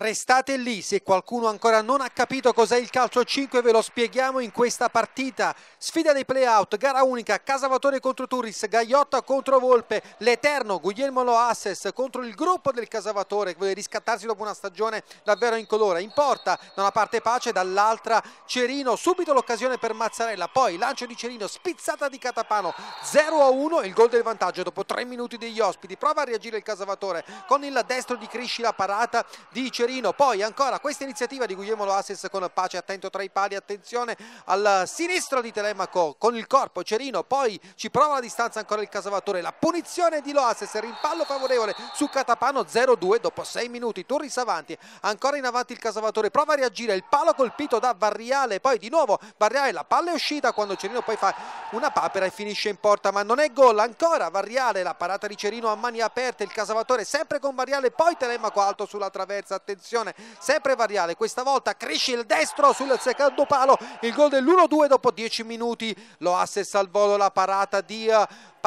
Restate lì, se qualcuno ancora non ha capito cos'è il calcio 5 ve lo spieghiamo in questa partita. Sfida dei playout, gara unica, Casavatore contro Turris, Gaiotta contro Volpe, l'Eterno, Guglielmo Loasses contro il gruppo del Casavatore che vuole riscattarsi dopo una stagione davvero incolore. In porta da una parte Pace, dall'altra Cerino, subito l'occasione per Mazzarella, poi lancio di Cerino, spizzata di Catapano, 0-1, il gol del vantaggio dopo 3 minuti degli ospiti. Prova a reagire il Casavatore con il destro di Crisci la parata di Cerino Cerino, poi ancora questa iniziativa di Guglielmo Loasis con Pace attento tra i pali, attenzione al sinistro di Telemaco con il corpo Cerino, poi ci prova la distanza ancora il Casavatore, la punizione di Loasis, rimpallo favorevole su Catapano 0-2 dopo 6 minuti, Turris avanti, ancora in avanti il Casavatore, prova a reagire, il palo colpito da Varriale, poi di nuovo Varriale, la palla è uscita quando Cerino poi fa una papera e finisce in porta, ma non è gol, ancora Varriale, la parata di Cerino a mani aperte, il Casavatore sempre con Varriale, poi Telemaco alto sulla traversa, attenzione attenzione sempre variale questa volta cresce il destro sul secondo palo il gol dell'1-2 dopo 10 minuti lo assessa al volo la parata di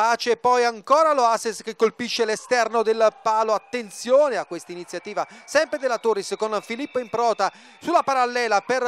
Pace poi ancora l'Oasis che colpisce l'esterno del palo. Attenzione a questa iniziativa sempre della Torres con Filippo in prota. Sulla parallela per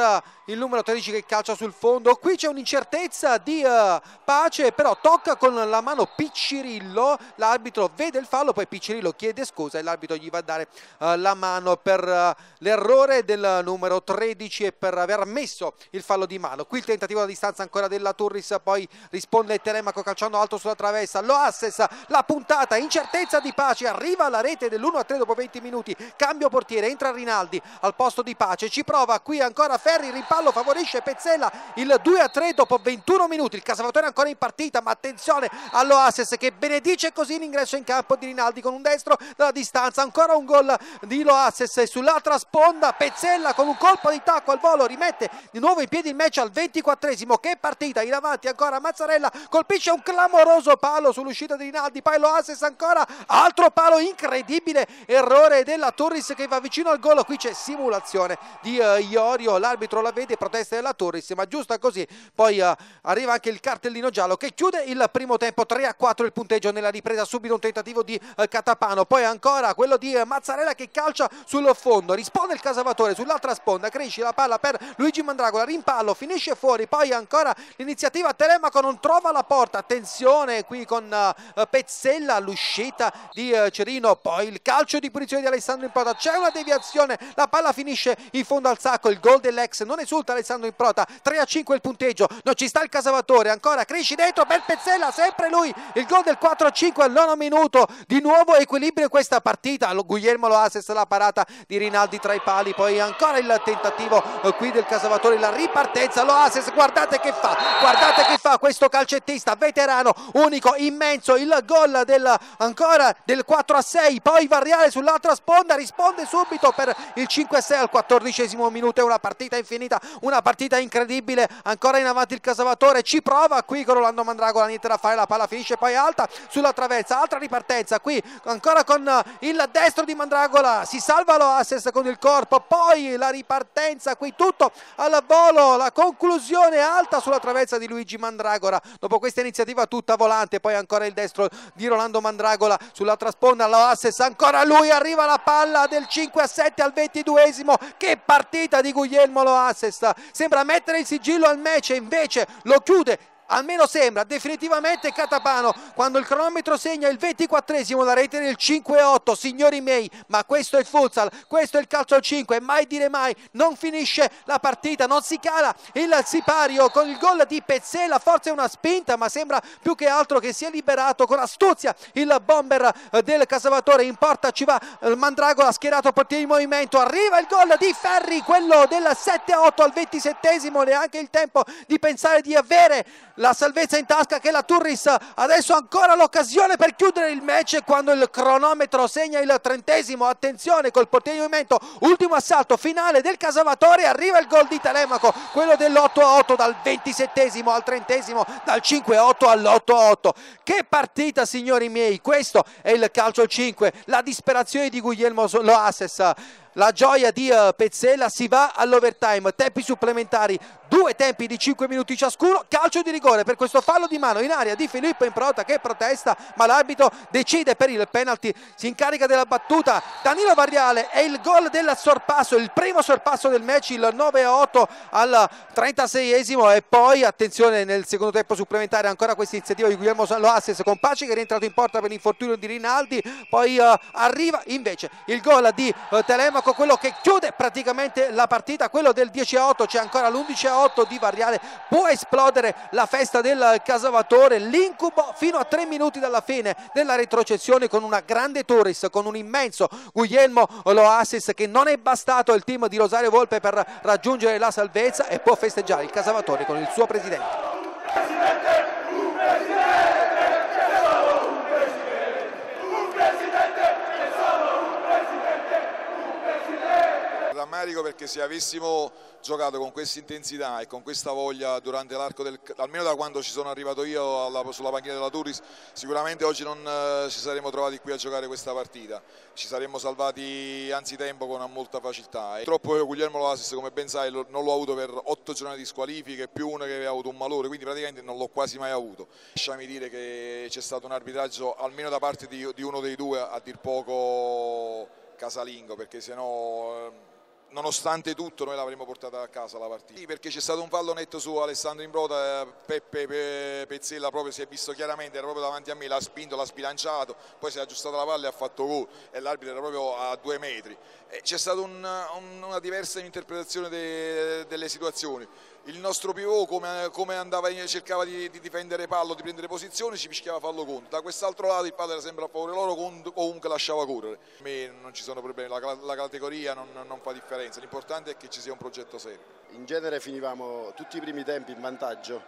il numero 13 che calcia sul fondo qui c'è un'incertezza di uh, Pace però tocca con la mano Piccirillo. L'arbitro vede il fallo poi Piccirillo chiede scusa e l'arbitro gli va a dare uh, la mano per l'errore del numero 13 e per aver messo il fallo di mano. Qui il tentativo da distanza ancora della Turris poi risponde Telemaco calciando alto sulla traversa traversa, lo assessa la puntata, incertezza di Pace, arriva alla rete dell'1-3 dopo 20 minuti, cambio portiere, entra Rinaldi al posto di Pace, ci prova qui ancora Ferri, rimpallo favorisce Pezzella, il 2-3 dopo 21 minuti, il Casavatore ancora in partita, ma attenzione all'Oasis che benedice così l'ingresso in campo di Rinaldi con un destro dalla distanza, ancora un gol di Loases sull'altra sponda, Pezzella con un colpo di tacco al volo rimette di nuovo in piedi il match al 24esimo, che partita, in avanti ancora Mazzarella, colpisce un clamoroso palo sull'uscita di Rinaldi, poi lo assess ancora, altro palo incredibile, errore della Torris che va vicino al gol, qui c'è simulazione di uh, Iorio, l'arbitro la vede, protesta della Torris, ma giusta così, poi uh, arriva anche il cartellino giallo che chiude il primo tempo 3 a 4 il punteggio nella ripresa, subito un tentativo di uh, Catapano, poi ancora quello di Mazzarella che calcia sul fondo, risponde il Casavatore sull'altra sponda, cresce la palla per Luigi Mandragola, rimpallo, finisce fuori, poi ancora l'iniziativa Telemaco non trova la porta, attenzione qui qui con uh, Pezzella all'uscita di uh, Cerino, poi il calcio di punizione di Alessandro Improta, c'è una deviazione, la palla finisce in fondo al sacco, il gol dell'ex, non esulta Alessandro Improta, 3 a 5 il punteggio, non ci sta il Casavatore, ancora cresci dentro per Pezzella, sempre lui, il gol del 4 a 5 al nono minuto, di nuovo equilibrio in questa partita, Guglielmo lo assesta la parata di Rinaldi tra i pali, poi ancora il tentativo uh, qui del Casavatore, la ripartenza, lo assesta, guardate che fa, guardate che fa questo calcettista veterano, unico unico, immenso, il gol del, ancora del 4 a 6, poi Varriale sull'altra sponda risponde subito per il 5 a 6 al quattordicesimo minuto, è una partita infinita, una partita incredibile, ancora in avanti il Casavatore, ci prova qui con Rolando Mandragola, niente da fare, la palla finisce poi alta sulla traversa, altra ripartenza qui, ancora con il destro di Mandragola, si salva lo assess con il corpo, poi la ripartenza qui tutto al volo, la conclusione alta sulla traversa di Luigi Mandragola, dopo questa iniziativa tutta volante parte poi ancora il destro di Rolando Mandragola sull'altra sponda Loasses ancora lui arriva la palla del 5 a 7 al 22esimo che partita di Guglielmo Loasses sembra mettere il sigillo al match e invece lo chiude almeno sembra definitivamente Catapano. Quando il cronometro segna il 24esimo la rete del 5-8 signori miei ma questo è il futsal questo è il calcio al 5 mai dire mai non finisce la partita non si cala il sipario con il gol di Pezzella forse una spinta ma sembra più che altro che sia liberato con astuzia il bomber del Casavatore. In porta ci va Mandragola schierato portiere in movimento arriva il gol di Ferri quello del 7-8 al 27esimo neanche il tempo di pensare di avere la salvezza in tasca che la Turris adesso ancora l'occasione per chiudere il match quando il cronometro segna il trentesimo. Attenzione col portiere in movimento ultimo assalto finale del Casavatore arriva il gol di Telemaco quello dell'8 a 8 dal ventisettesimo al trentesimo dal 5 a 8 all'8 a 8 che partita signori miei questo è il calcio 5 la disperazione di Guglielmo Loases la gioia di uh, Pezzella, si va all'overtime, tempi supplementari, due tempi di 5 minuti ciascuno, calcio di rigore per questo fallo di mano in aria di Filippo Improta che protesta, ma l'arbitro decide per il penalty, si incarica della battuta. Danilo Variale e il gol del sorpasso, il primo sorpasso del match, il 9-8 al 36esimo e poi attenzione nel secondo tempo supplementare ancora questa iniziativa di Guillermo Loasses con Paci che è rientrato in porta per l'infortunio di Rinaldi, poi uh, arriva invece il gol di uh, Telemaco, quello che chiude praticamente la partita, quello del 10-8, c'è ancora l'11-8 di Variale, può esplodere la festa del Casavatore, l'incubo fino a tre minuti dalla fine della retrocessione con una grande Torres, con un immenso Guglielmo Loasis che non è bastato il team di Rosario Volpe per raggiungere la salvezza e può festeggiare il Casavatore con il suo presidente. Rammarico perché se avessimo giocato con questa intensità e con questa voglia durante l'arco del almeno da quando ci sono arrivato io alla, sulla panchina della Turis sicuramente oggi non eh, ci saremmo trovati qui a giocare questa partita. Ci saremmo salvati anzitempo con molta facilità. E purtroppo Guglielmo Loasis come ben sai non l'ho avuto per otto giornate di squalifiche più una che aveva avuto un malore quindi praticamente non l'ho quasi mai avuto. Lasciami dire che c'è stato un arbitraggio almeno da parte di, di uno dei due a dir poco casalingo perché se no eh, nonostante tutto noi l'avremmo portata a casa la partita sì, perché c'è stato un fallo netto su Alessandro Imbrota eh, Peppe Pezzella proprio si è visto chiaramente era proprio davanti a me l'ha spinto, l'ha sbilanciato poi si è aggiustata la palla e ha fatto gol e l'arbitro era proprio a due metri c'è stata un, un, una diversa interpretazione de, delle situazioni il nostro pivot come, come andava, cercava di, di, difendere pallo, di prendere posizione, ci fischiava fallo contro. Da quest'altro lato il padre era sempre a favore loro, comunque lasciava correre. A me non ci sono problemi, la, la categoria non, non, fa differenza, l'importante è che ci sia un progetto serio. In genere finivamo tutti i primi tempi in vantaggio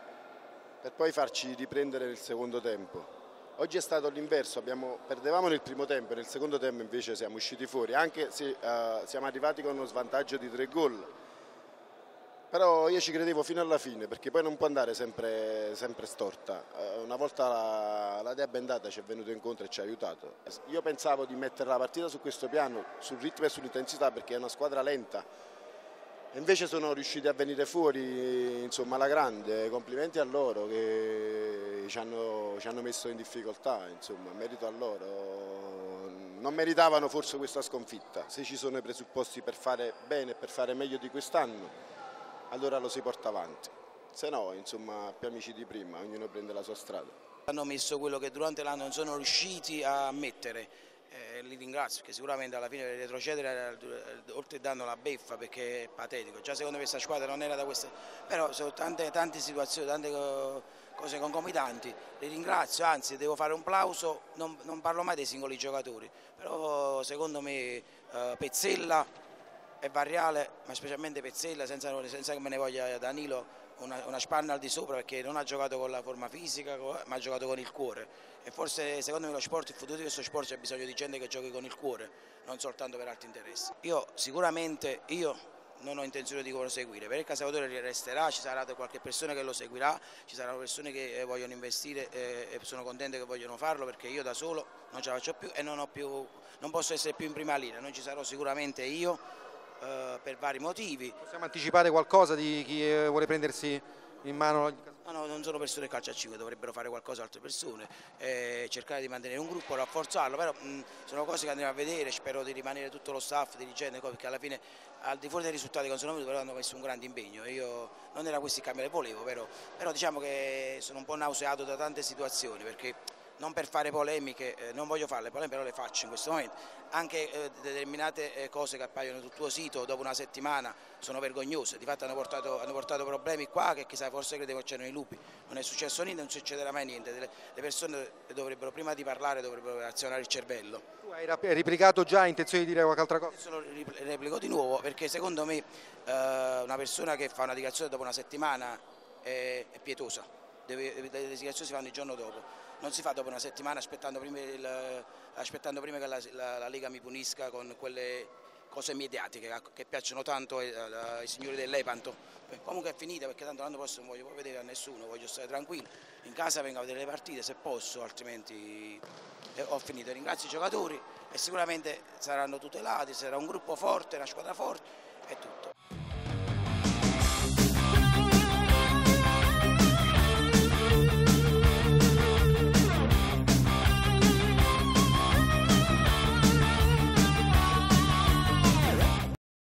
per poi farci riprendere nel secondo tempo. Oggi è stato l'inverso, perdevamo nel primo tempo e nel secondo tempo invece siamo usciti fuori, anche se uh, siamo arrivati con uno svantaggio di tre gol però io ci credevo fino alla fine perché poi non può andare sempre, sempre storta. Eh, una volta la, la Dea Bendata ci è venuto incontro e ci ha aiutato. Io pensavo di mettere la partita su questo piano, sul ritmo e sull'intensità perché è una squadra lenta. Invece sono riusciti a venire fuori insomma, alla grande, complimenti a loro che ci hanno, ci hanno messo in difficoltà, insomma, merito a loro. Non meritavano forse questa sconfitta, se ci sono i presupposti per fare bene per fare meglio di quest'anno allora lo si porta avanti. Se no, insomma, più amici di prima, ognuno prende la sua strada. Hanno messo quello che durante l'anno non sono riusciti a mettere, eh, li ringrazio perché sicuramente alla fine retrocedere oltre danno la beffa perché è patetico, già secondo me questa squadra non era da queste, però sono tante, tante situazioni, tante cose concomitanti, li ringrazio, anzi devo fare un plauso, non, non parlo mai dei singoli giocatori, però secondo me eh, Pezzella e Variale, ma specialmente Pezzella, senza, senza, che me ne voglia Danilo, una, una, spanna al di sopra perché non ha giocato con la forma fisica ma ha giocato con il cuore. E forse secondo me lo sport, il futuro di questo sport c'è bisogno di gente che giochi con il cuore, non soltanto per altri interessi. Io sicuramente, io non ho intenzione di proseguire, per il Casavatore resterà, ci sarà qualche persona che lo seguirà, ci saranno persone che eh, vogliono investire eh, e sono contente che vogliono farlo perché io da solo non ce la faccio più e non, più, non posso essere più in prima linea, non ci sarò sicuramente io eh, per vari motivi. Possiamo anticipare qualcosa di chi eh, vuole prendersi in mano? No, no, non sono persone calcio a 5, dovrebbero fare qualcosa altre persone, eh, cercare di mantenere un gruppo, rafforzarlo, però mh, sono cose che andremo a vedere, spero di rimanere tutto lo staff, dirigente, perché alla fine al di fuori dei risultati che non sono venuti però hanno messo un grande impegno, io non era questo il cambio che volevo, però, però diciamo che sono un po' nauseato da tante situazioni perché non per fare polemiche, eh, non voglio fare le polemiche, però le faccio in questo momento, anche eh, determinate eh, cose che appaiono sul tuo sito dopo una settimana sono vergognose, di fatto hanno portato, hanno portato problemi qua che chissà forse credevo c'erano i lupi, non è successo niente, non succederà mai niente, le, le persone dovrebbero prima di parlare dovrebbero azionare il cervello. Tu hai replicato già, hai intenzione di dire qualche altra cosa? Adesso lo replico di nuovo perché secondo me eh, una persona che fa una dichiarazione dopo una settimana è, è pietosa, Deve, le dichiarazioni si fanno il giorno dopo non si fa dopo una settimana aspettando prima, il, aspettando prima che la, la, la, Lega mi punisca con quelle cose mediatiche che piacciono tanto ai, ai signori dell'Epanto. Comunque è finita perché tanto l'anno prossimo non voglio vedere a nessuno, voglio stare tranquillo, in casa vengo a vedere le partite se posso, altrimenti eh, ho finito. Ringrazio i giocatori e sicuramente saranno tutelati, sarà un gruppo forte, una squadra forte e tutto.